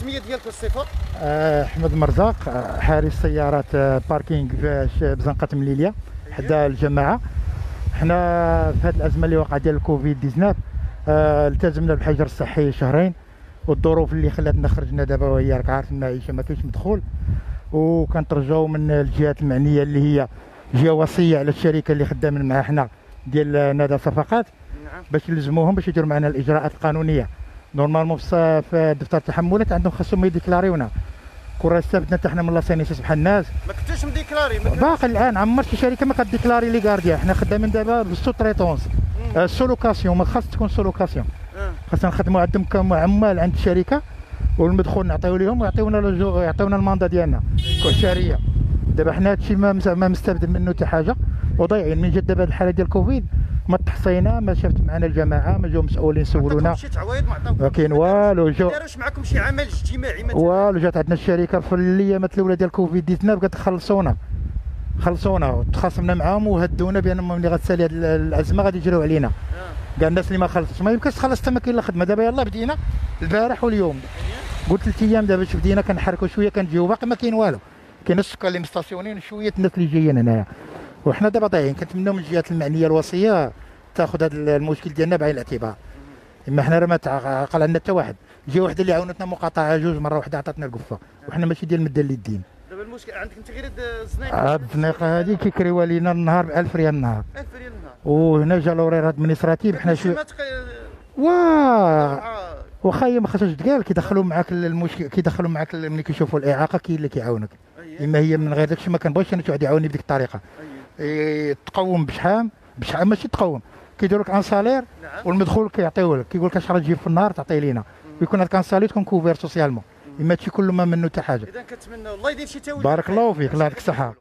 السميه ديالك والصفه آه، أحمد مرزاق آه، حارس سيارات آه، باركينغ في بزنقة مليلية حدا الجماعة. حنا في هذه الأزمة اللي وقع ديال الكوفيد 19 آه، التزمنا بالحجر الصحي شهرين والظروف اللي خلاتنا خرجنا دابا وهي راك عارف المعيشه ما كاينش مدخول. وكنترجاو من الجهات المعنية اللي هي جهة وصية على الشركة اللي خدامين معها حنا ديال نادى صفقات نعم. باش يلزموهم باش يديروا معنا الإجراءات القانونية. normalement في دفتر التحملات عندهم خاصهم يديكلاريونا. كون راه استفدنا حتى حنا من la CNSS بحال الناس. ما كنتوش مديكلاري باقي الآن عمر شي شركه ما كديكلاري les gardiens. حنا خدامين دابا بال sous-traitance. مم. sous-location ما خاص تكون sous-location. آه. خاصنا نخدموا عندهم كمعمال عند الشركة والمدخول نعطيو لهم ويعطيونا يعطيونا ال mandat ديالنا. كشهريه دابا حنا هادشي ما مس- ما مستافد منه حتى حاجة. وضايعين من جد دابا الحالة ديال كوفيد ما تحصينا ما شافت معنا الجماعة ما جاو مسؤولين سولونا. شي تعويض ما عطاوكم ما كاين والو ما جو داروش معكم شي عمل اجتماعي مثلا. والو جات عندنا الشركة في الايامات الاولى ديال كوفيد 19 بقات خلصونا. خلصونا وتخاصمنا معاهم وهدونا بان ملي غتسالي هاد الأزمة غادي يجريو علينا. آه. كاع الناس اللي ما خلصتش ما يمكنش تخلص حتى ما كاين لا خدمه دابا يلاه بدينا. البارح واليوم. قلت ثلاث أيام دابا باش بدينا كنحركوا شوية كنجيو. باقي ما كاين والو. كاين السكان اللي مستاسيونين شوية الناس اللي جايين هنايا. وحنا دابا ضايعين. كنتمناو من الجهات المعنية الوصية تاخذ هذا المشكل ديالنا بعين الاعتبار. إما حنا راه ما تعقل عندنا حتى واحد. جا واحد اللي عاونتنا مقاطعة جوج مرة واحدة عطاتنا القفة. وحنا ماشي ديال المده اللي الدين دابا المشكل عندك أنت غير الزنيقه الزنيقه هادي كيكريوها لينا النهار ب 1000 ريال النهار. 1000 ريال النهار. وهنا جا l'horaire administratif حنا تق- واه آه. واخا هي ما خاصهاش تقال كيدخلوا معاك المشكل كيدخلوا معاك ملي كيشوفوا الإعاقة كاين اللي كيعاونك. إما هي من غير داكشي ما كنبغيش أنا واحد يعاوني بديك الطريقة. تقوم بشحال بشحال ماشي تقوم كيديروا لك un salaire نعم. والمدخول كيعطيوه لك. كيقول لك اش تجيب في النهار تعطي لينا. ويكون هذاك un salaire تكون couvert socialement اما تشي كل ما منه حتى حاجة. إذا كنتمنى الله يدير شي توجيه بارك الله فيك. الله يعطيك الصحه